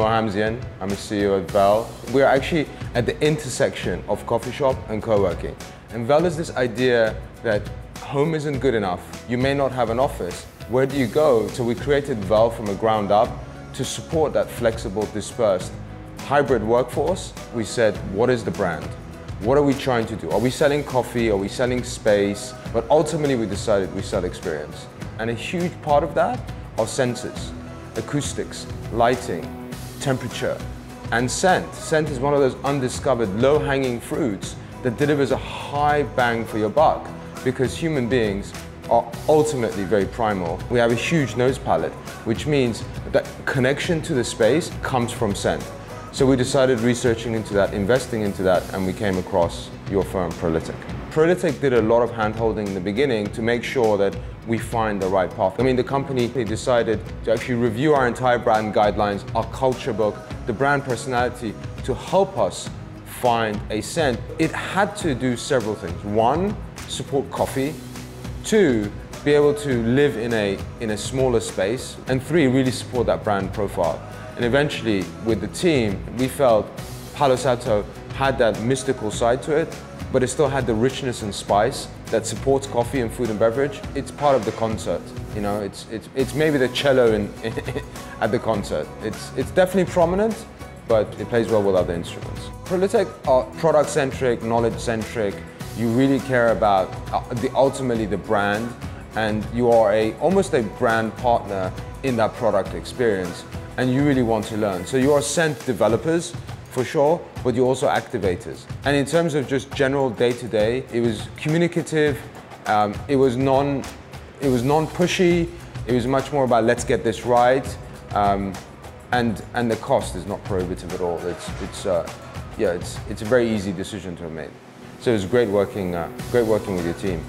I'm Zien. I'm a CEO at VEL. We're actually at the intersection of coffee shop and co-working. And VEL is this idea that home isn't good enough. You may not have an office. Where do you go? So we created VEL from the ground up to support that flexible, dispersed, hybrid workforce. We said, what is the brand? What are we trying to do? Are we selling coffee? Are we selling space? But ultimately we decided we sell experience. And a huge part of that are senses, acoustics, lighting, temperature, and scent. Scent is one of those undiscovered low-hanging fruits that delivers a high bang for your buck because human beings are ultimately very primal. We have a huge nose palate, which means that connection to the space comes from scent. So we decided researching into that, investing into that, and we came across your firm, Prolitec. Prolitec did a lot of hand-holding in the beginning to make sure that we find the right path. I mean, the company they decided to actually review our entire brand guidelines, our culture book, the brand personality to help us find a scent. It had to do several things. One, support coffee. Two, be able to live in a, in a smaller space. And three, really support that brand profile. And eventually, with the team, we felt Palo Santo had that mystical side to it, but it still had the richness and spice that supports coffee and food and beverage. It's part of the concert, you know, it's, it's, it's maybe the cello in, at the concert. It's, it's definitely prominent, but it plays well with other instruments. Prolitec are product-centric, knowledge-centric. You really care about uh, the, ultimately the brand, and you are a, almost a brand partner in that product experience, and you really want to learn. So you are scent developers, for sure, but you're also activators. And in terms of just general day-to-day, -day, it was communicative, um, it was non, it was non-pushy, it was much more about let's get this right, um, and and the cost is not prohibitive at all. It's it's uh, yeah, it's it's a very easy decision to have made. So it was great working, uh, great working with your team.